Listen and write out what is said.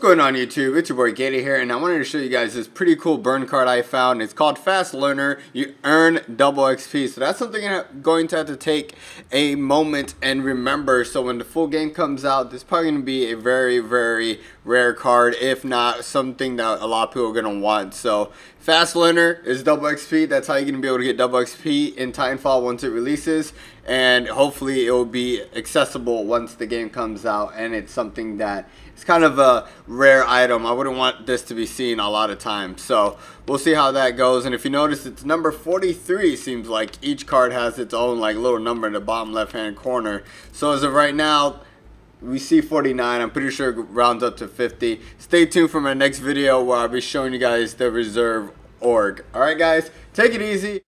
going on YouTube? It's your boy Gator here and I wanted to show you guys this pretty cool burn card I found. It's called Fast Learner. You earn double XP. So that's something I'm going to have to take a moment and remember. So when the full game comes out, this is probably going to be a very, very rare card. If not something that a lot of people are going to want. So Fast Learner is double XP. That's how you're going to be able to get double XP in Titanfall once it releases. And hopefully it will be accessible once the game comes out. And it's something that it's kind of a rare item. I wouldn't want this to be seen a lot of times. So we'll see how that goes. And if you notice, it's number 43 seems like each card has its own like little number in the bottom left hand corner. So as of right now, we see 49 i'm pretty sure it rounds up to 50 stay tuned for my next video where i'll be showing you guys the reserve org all right guys take it easy